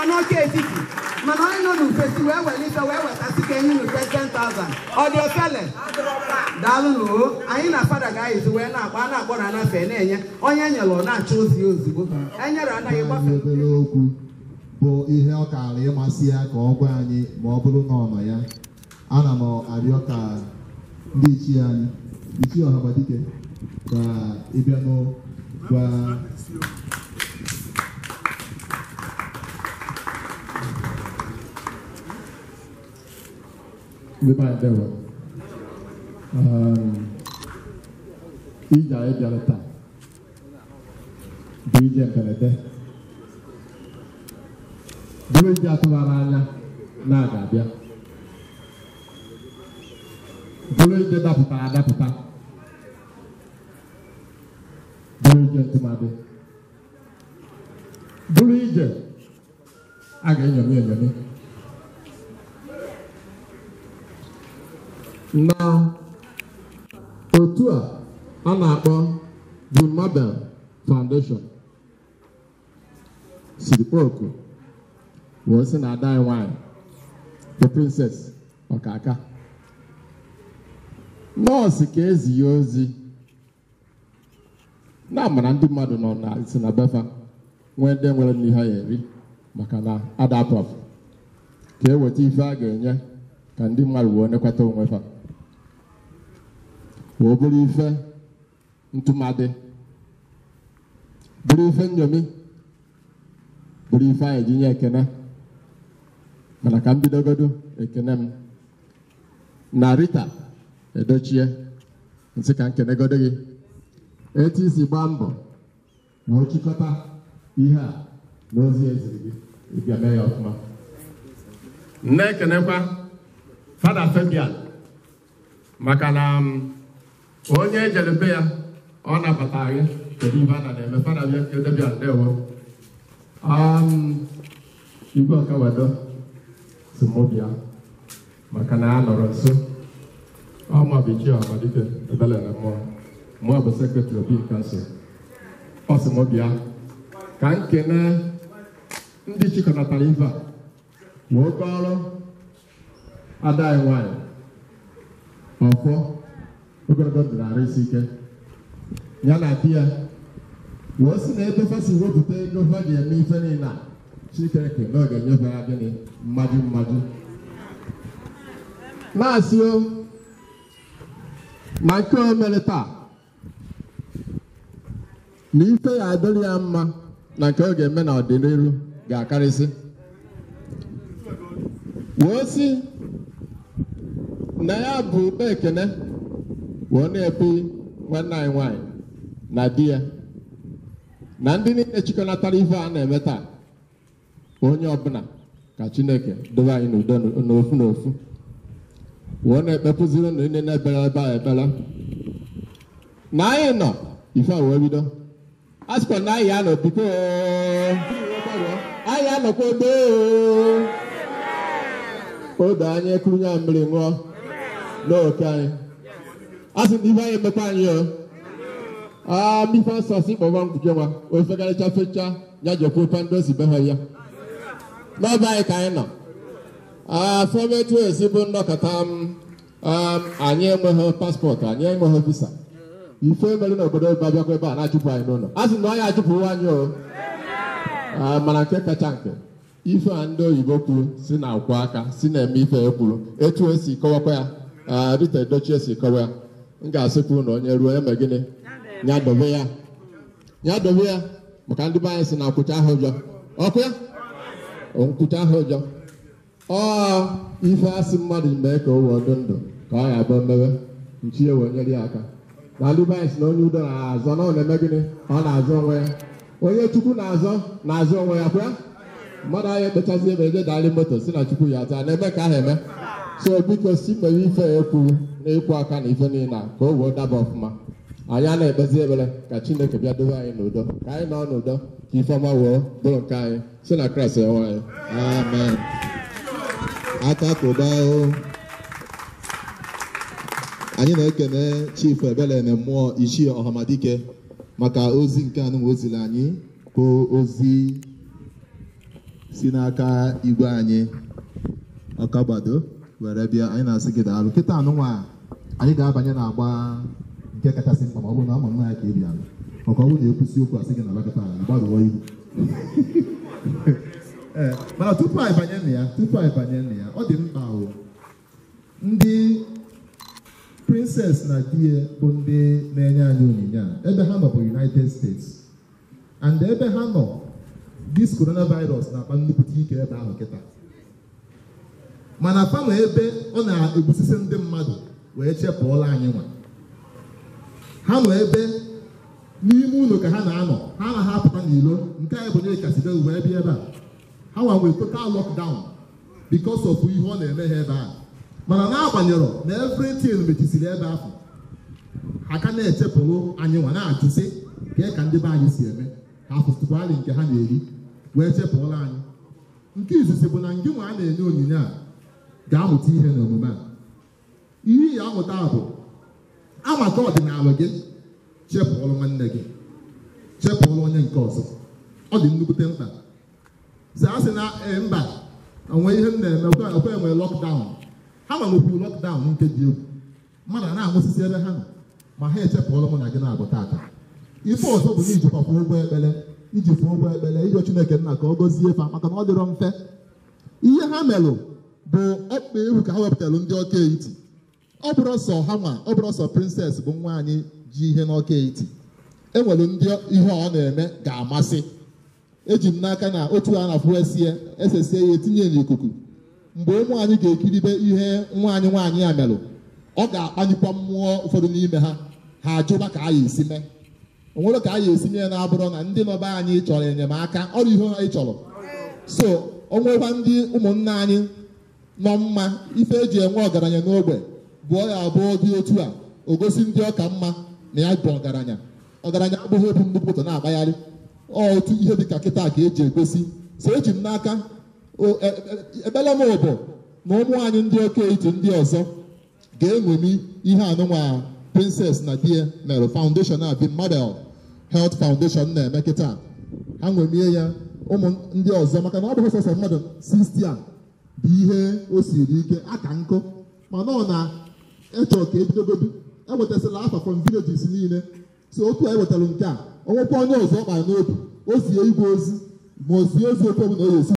nọ n'oke etiti mana onye nọ n'ufesi wee were ife wee wetasị ka enyi n'ufe 10,000 ọ dị ofele daalụ n'o anyị na fada ga-ayịzi wee na-akpọ a na-akpọrọ anafe na-enye onye nyere ọ na-achọ ozi ozugbo enyere anaghị gbafe okwu bụ ihe ọ kaara ịmasị ya ka ọ gwa anyị ma ọ bụrụ na ọ ya. Ana m arịọ ka ndị ichie anyị ichie ọhabadike ka ịbịanụ gwa anyị ndewo Um, ije anyị bịara taa bụ ije mberede bụrụ ije atụghara anya na-aga abịa. Bụrụ ije dapụtara adapụta. Bụrụ ije ntụmadị. A na otu a a na-akpọ the Mabel Foundation. Siri kpọọ oku wee sị na ada anyị nwanyị the princess ọkaka nọọsụ ka ezi ya ozi na amara ndị mmadụ nọ na si na befa nwee ndị nwere n'ihe ya eri maka na adapụpụ ka e weta ife a ga-enye ka ndị mmadụ wee nekwata onwe ha wee bụrụ ife ntụmadị bụrụ ife nyomi bụrụ ife anyị ji nye ekene. Mana ka m bidogodo ekene m. Na Rita edochie nsị ka m kenegodo gị. Etu isi gbaa mbọ wee chịkọta ihe a n'ozi eziri gị ịbịa mee ya ọfụma. Na-ekenekwa fada Fabian maka na um, onye ejere be ya ọ nabatara gị. Kedu ife a na na-eme? Fada Fabian ndewo. Um, igwe ọkawado si mụ bịa maka na a nọrọ nso ọma bichi amadike ebele na mmụọ. Mụọ bụ sekretari obi kansụl ọ sị mụ bịa ka m kene ndị chịkọnatara ife a. Wee kọrọ ada anyị nwanyị ọfọ. Ogologo ndụ na-arụ isi ike. Ya na di ya wee sị na ebe fasi wepụta ego fa ji eme ife niile a Chineke na ọ ga-enyefe ya gịnị? Mmadụ mmadụ. Na-asị o na nke o mere taa na ife ya adịrị ya mma na nke ọ ga-eme na ọdịnihu ga-akarịsị. Wee sị na ya bụ ụkpa ekene wee na-epe nwanne anyị nwanyị na di ya. Na ndị niile chịkọnatara ife a na-eme taa onye ọbụla ka chineke dobe anyị n'udo n'ofu n'ofu. Wee na-ekpepụziri na ndị na-ebere ebe a ebere. Na anyị nọ ife wee bido. A sịkwa na anyị anọ biko anyị anọkwa ebe odo anyị ekurunye mmiri ṅụọ. N'oke anyị. A sị na ife anyị emekwa anyị o mife nsọ si kpọba mkpuke nwa ofegarịcha fecha ya jekwa ofe ndị osi beha ya. N'ọba anyị ka anyị nọ afọm etu esi bụ nnọkọta m anyị enweghị paspọtụ anyị enweghị visa. Ife mere n'obodo ebe abịakwa ebe a na-achụpụ anyị n'ụlọ a na ọ ya achụpụwo anyị o mana nke kacha nke. Ife a ndị oyibo kwuru si na akwụ aka si na-eme ife e kwuru etu esi kọwakwa ya. Rita Edochie si kọwa ya. M ga-asịpụ na onye ruo eme gịnị? Ya dobe ya. Ya dobe ya maka ndị be anyị si na akwụcha ahụ ụjọ. Ọkụ ya? Nkwụcha ahụ ụjọ. Ọ ife asị mmadụ mee ka o wee ndụ ka ọ ya bụ mmewe nchi wee nyere ya aka. Na ndị be anyị si na onye udo na-azọ na ọ na-eme gịnị? Ọ na-azọ onwe ya. Onye chukwu na-azọ na-azọ onwe ya kwa? Mmadụ anyị ekpechazi ebe eje dali moto si na chukwu ya taa na-eme ka ahụ eme. So biko si mere ife ya ekwuru na ịkwụ aka na ife niile ka o wee daba ọfụma. Anyị a na-ekpezi ekpere ka chineke bịa dobe anyị n'udo. Ka anyị nọ n'udo ka ifeọma wee bụrụ nke anyị. Si na kraịst enwe anyị amen. Aka kụba o. Anyị na-ekene chief ebele na mmụọ ichie ọhamadike maka ozi nke anụ oziri anyị bụ ozi si n'aka igwe anyị. Ọkagbado were bịa anyị na-asị gị daalụ kịta anụnwa anyị ga-abanye n'agba nke kachasị mkpa ma ọ bụrụ na ama nna ya ka ebi ala. Maka ọ bụrụ na ekwusi okwu asị gị na bakịta gbarụọ ihu ee mana tupu anyị banye na ya tupu anyị banye na ya ọ dị mkpa o. Ndị princess na di ya bụ ndị na-enye anyị onyinye a. Ebe ha nọ bụ united states. And ebe ha nọ this coronavirus na-akpa nnukwute ike ebe ahụ kịta. Mana fanọ ebe ọ na-egbusisi ndị mmadụ wee chepụọla anyị nwa. Ha nọ ebe n'ime ụlọ ka ha na-anọ ha anaghị apụta n'ilo nke anyị bụ nye kasibe wee bịa ebe a. Ha nwa nwere total lockdown because of ihe ọ na-eme ha ebe a. Mana n'agbanyeghị na everything mechisiri ebe ahụ ha ka na-echepụrụ anyị nwa na-ajụsị kee ka ndị be anyị si eme. Ha fụtụkwalị nke ha na-eri wee chepụọla anyị. Nke izizi bụ na ngị nwa a na-enye onyinye a ga-amụta ihe n'omume a. Ihe ya amụta bụ amata ọdịnala gị chepụọrụ nwanne gị chepụọrụ onye nke ọzọ. Ọ dị nnukwute mkpa. Si sị na mba onwe ihe m na-eme okwe nwere lọkdaụn ha ma nwekwuru lọkdaụn nke dị egwu. Mmadụ a na-anwụsịsị ebe ha nọ ma ha echepụọrụ mụ na gị na-abụ tata ife ọzọ bụ na ijikwa kwụ ụgwọ ekpere iji kwụ ụgwọ ekpere ịrịọ Chineke nna ka ọ gọzie fa maka na ọ dịrọ mfe. Ihe ha melụ bụ ọkpa ewu ka ha wepụtara ndị ọka eti ọ bụrụ sọ ha ọ bụrụ sọ princess bụ nwa anyị ji ihe n'ọka eti enwere ndị ihe ọ na-eme ga-amasị. Eji m n'aka na otu a na-afụ esie esesie ya etinye n'ikuku. Mgbe ụmụ anyị ga-ekiribe ihe nwa anyị nwaanyị a melụ ọ ga-akpanyekwa mmụọ ụfọdụ n'ime ha. Ha ajụba ka a ya esi mee. Onwere ka a ya esi mee na-abụrụ na ndị nọba anyị chọrọ enyemaka ọrụ ihe anyị chọrọ. So onwekwa ndị ụmụnna anyị nọ mma ife eji enwe ọgaranya n'ogbe bụọ ya abụọ dị otu a o gosi ndị ọka mma na ya bụ ọgaranya. Ọgaranya abụghị ebu moto na-agbagharị. Otu ihe dịka kịta ka eji egosi. So eji m n'aka o- e- m bụ na ụmụ anyị ndị oke iti ndị ọzọ ga-eṅomi ihe anụnwa princess na di ya mere foundation a bi model health foundation na-eme kịta. Ha ṅomie ya ụmụ ndị ọzọ maka na ọ bụghị sọsọ mmadụ 60 a. bụ ihe o siri ike aka nkụ. Mana ọ na-echọ ka ebidogodu ewetasịla afa from villages niile. So otu a ewetara nke a onwekwa onye ọzọ ọ kpara n'obi. O zie igwe ozi ma o zie ozi ofe ọbụla o